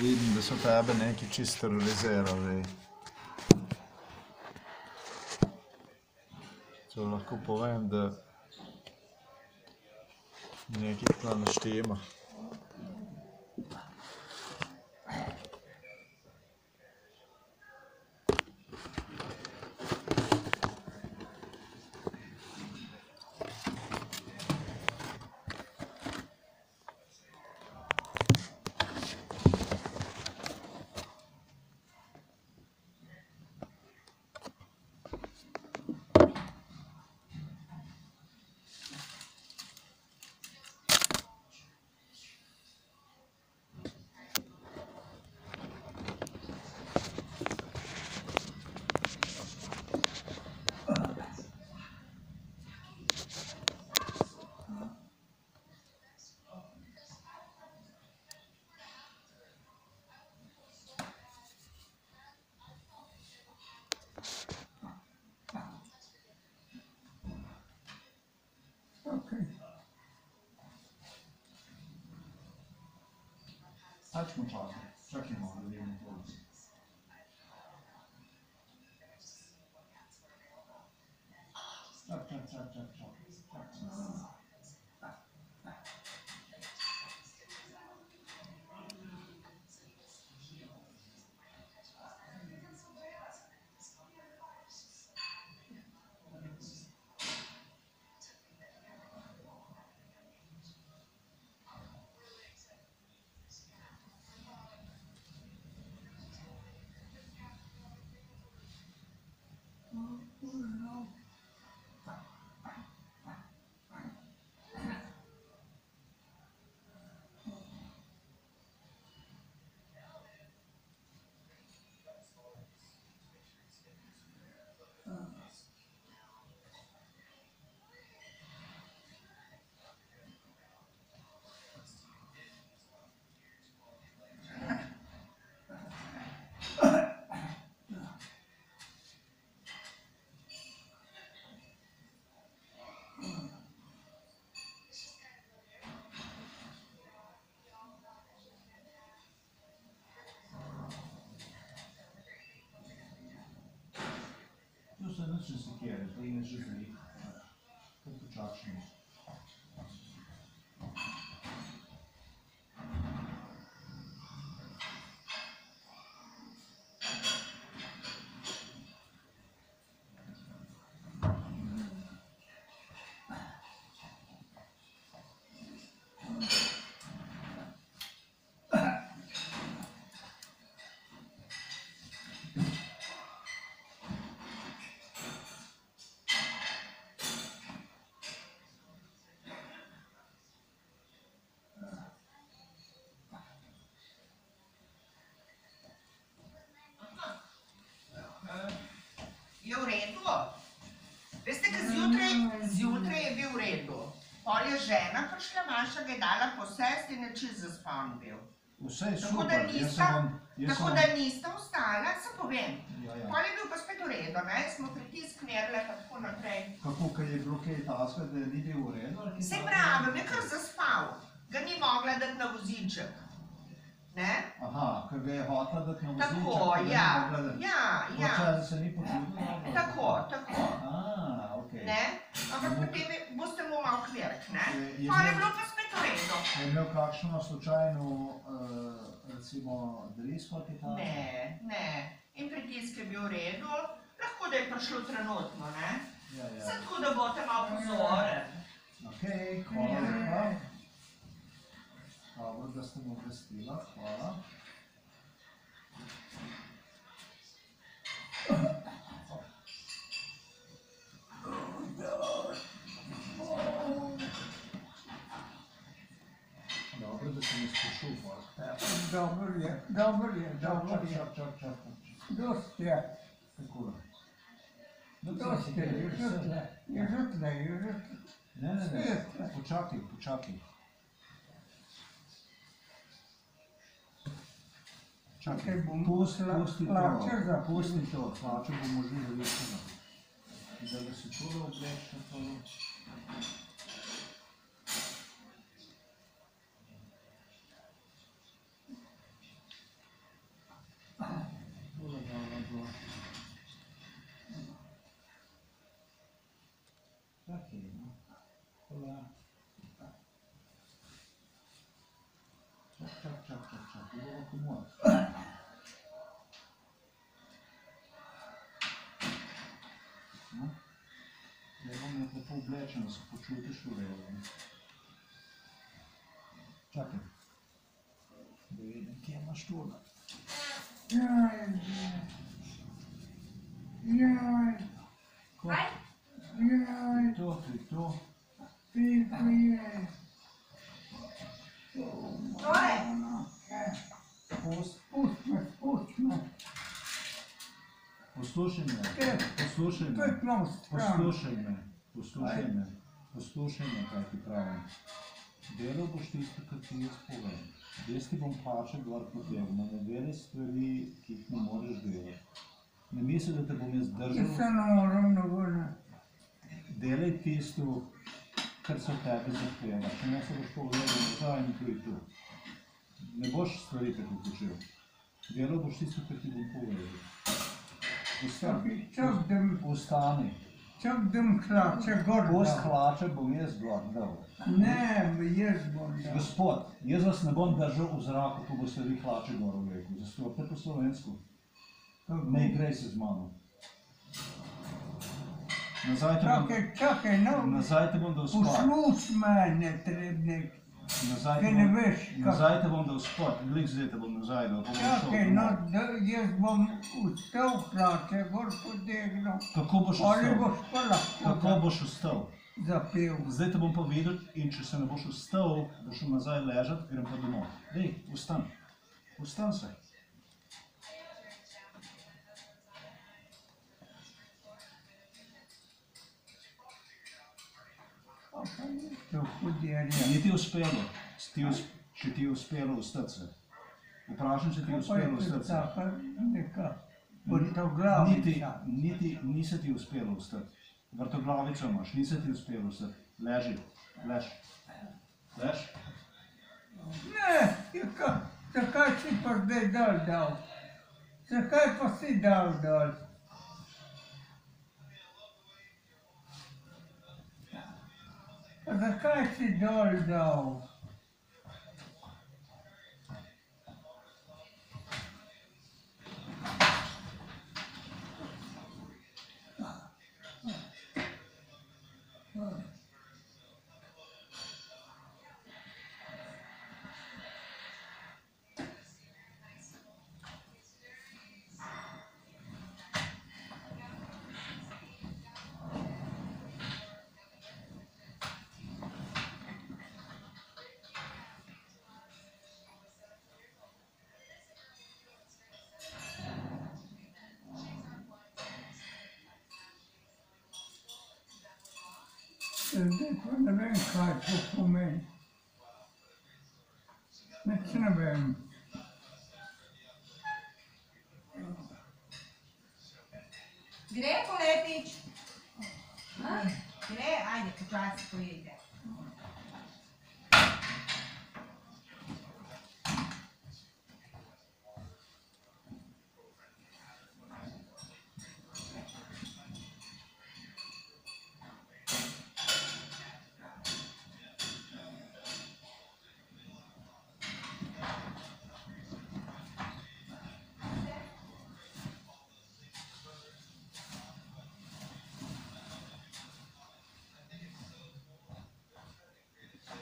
Vidim, da so tebe neki čisto terorizirali. To lahko povem, da nekaj tam ne Saçma my Çok iyi him on the oldu. Tak tak tak tak tak. in the Jews' žena prišla vaša, ga je dala po sesti in je čist zaspan bil. Vse je Tako da super, jaz se nista, vam, jaz tako sem da nista ostala, se povem. ja, ja. Pol je bil pa spet v redu, ne? Smo pritisk merile pa tako naprej. Kako, kaj je bilo kaj taska, da ni bil v redu? Se pravi, je kar zaspal, ga ni mogla dati na voziček. Ne? Aha, ker ga je hotela dati na voziček. Tako, pa ga ni ja, mogla dati. ja, ja. Hoče, se ni počutil dobro? Tako, tako. A, okej. Ne? Ampak potem je- boste mu malo kvirk, ne? Je- je Pol je bilo pa spet v redu. Je imel kakšno slučajno, uh, recimo, delisko kitaro? Ne, ne. In pritisk je bil v redu, lahko da je prišlo trenutno, ne? Ja, ja. Vse tako, da boste malo pozoren. Okej, hvala lepa. Dobro, da ste me obvestila, hvala. Dost je, Kako? No, dost je, žutle, je žutle. Ne, ne, ne, počakaj, počakaj. Čakaj, bom pusti, hla- pusti hlače to, zapel. pusti to, hlače bomo že zavešali. Da ga se tole obleče, to Облечено се почуйте шурело. Чакай. Да видим ти има штура. Яй, яй. Яй. Яй. То, то. Пипа, яй. Pust, Spust me, spust me. poslušaj me, Je, poslušaj to je me, plov stran. poslušaj me, poslušaj me, poslušaj me, kaj ti pravim. Delal boš tisto, kar ti jaz povem. Jaz ti bom pače gor potegnil, ne deli stvari, ki jih ne moreš delati. Ne misli, da te bom jaz Jaz držal, se ne morem navrniti. delaj tisto, kar se od tebe zahteva. Če ne se boš pogledal nazaj in tu in tu. Ne boš stvari tako počel. Delal boš tisto, kar ti bom povedal. Vstani, Čak, da mi, vstani. čak, da mi hlače gor dal. hlače, bom jaz gor dal. Ne, jaz bom dal. Gospod, jaz vas ne bom držal v zraku, ko boste vi hlače gor vlekel. Zastopite po slovensko. Ne igrej se z mano. Nazaj te bom, Čakaj, čakaj, no, nazaj te bom dal spod. posluš me, trebnik, Nazaj te ne bom, veš, kako. nazaj te bom dal spod. Glik zdaj te bom nazaj dal. pa bom šel Čakaj, no, domov. da, jaz bom vstal hlače gor potegnil. Kako boš Ali vstal? boš pa lahko Kako boš vstal? zapel? Zdaj te bom pa videl in če se ne boš vstal, boš šel nazaj ležati, grem pa domov. Dej, vstan. Vstan se. To hudirje. Ni ti uspelo, ti us, če ti je uspelo vstati se. Vprašam, če ti je je uspelo to vstati se. taka neka vrtoglavica. Niti, niti, nisi ti uspelo vstati. Vrtoglavico imaš, nisi ti uspelo vstati. Leži, lež. Lež. Ne, je ka, zakaj si pa zdaj dol dal? Zakaj pa si dal dol? Какая ты дорога? quando vem cá, que eu fumei. Medicina bem. Direi com leite. Direi? Ai, que clássico isso.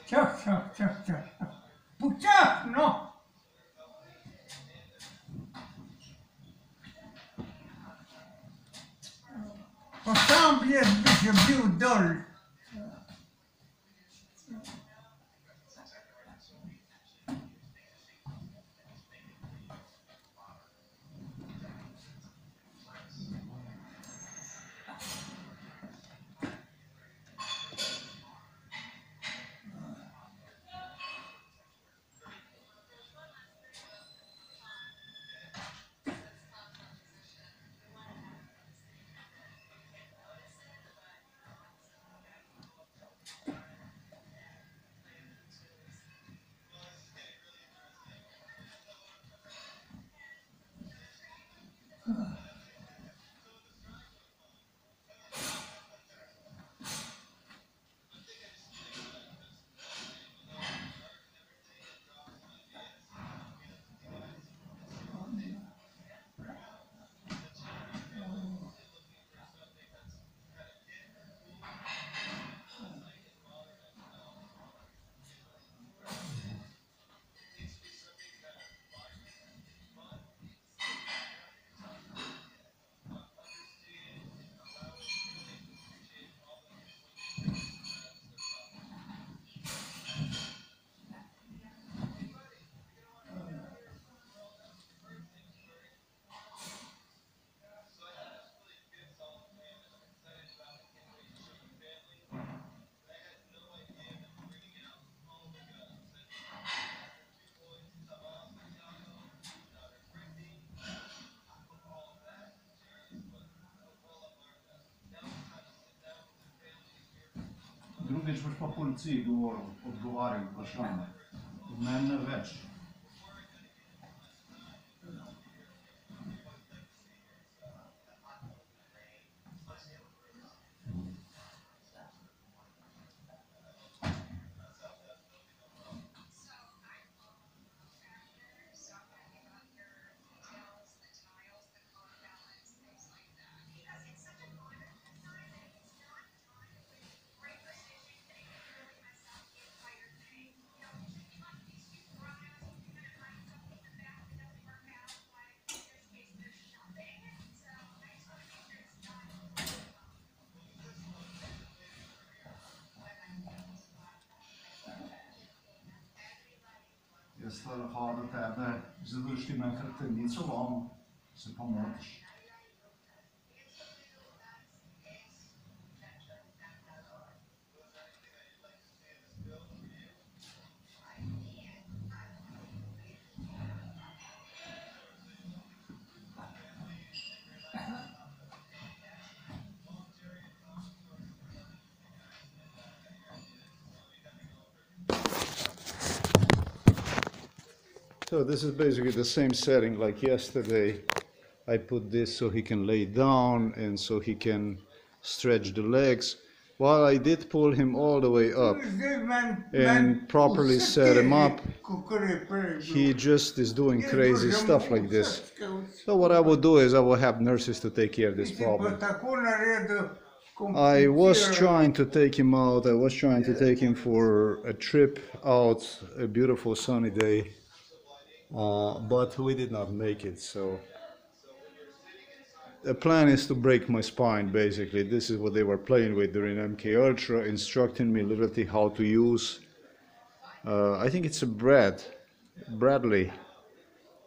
ciach, ciach, ciach, ciach, ciach. No! Po sam jest by się bił dol. по пальці говорив, обговорив, башана. В. Jaz sem hodil tebe, zato što ti me hrbtenico lomil, se pa motiš. This is basically the same setting like yesterday. I put this so he can lay down and so he can stretch the legs. While I did pull him all the way up, and properly set him up, he just is doing crazy stuff like this. So what I will do is I will have nurses to take care of this problem. I was trying to take him out. I was trying to take him for a trip out, a beautiful sunny day, uh, but we did not make it. So the plan is to break my spine. Basically, this is what they were playing with during MK Ultra, instructing me literally how to use. Uh, I think it's a Brad, Bradley.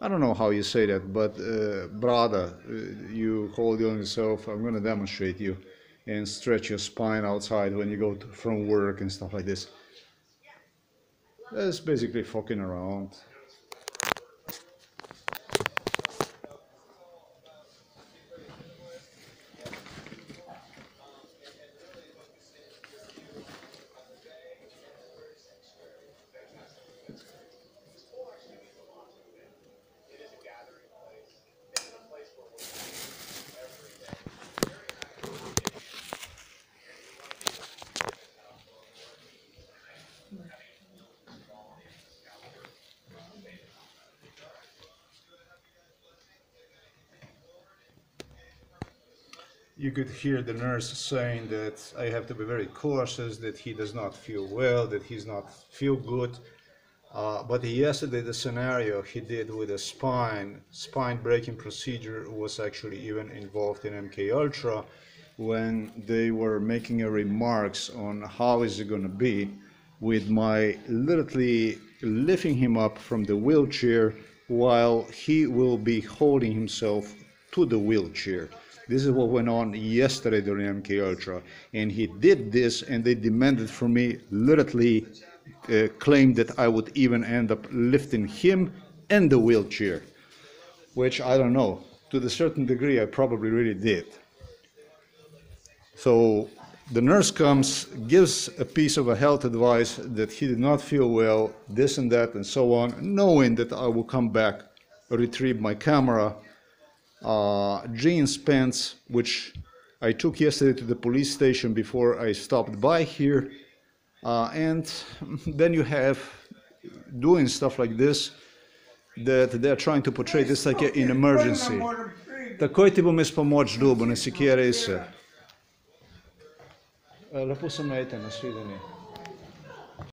I don't know how you say that, but uh, Brada, uh, you hold on yourself. I'm going to demonstrate you and stretch your spine outside when you go to, from work and stuff like this. That's basically fucking around. You could hear the nurse saying that I have to be very cautious, that he does not feel well, that he's not feel good. Uh, but yesterday, the scenario he did with a spine spine breaking procedure was actually even involved in MK Ultra when they were making a remarks on how is it going to be with my literally lifting him up from the wheelchair while he will be holding himself to the wheelchair. This is what went on yesterday during MK Ultra, and he did this, and they demanded from me, literally uh, claimed that I would even end up lifting him and the wheelchair, which I don't know. To a certain degree, I probably really did. So the nurse comes, gives a piece of a health advice that he did not feel well, this and that, and so on, knowing that I will come back, retrieve my camera, uh, jeans pants, which I took yesterday to the police station before I stopped by here. Uh, and then you have doing stuff like this that they're trying to portray this like an emergency. Takoj ti bom jaz pomoč dobil, ne si kje res.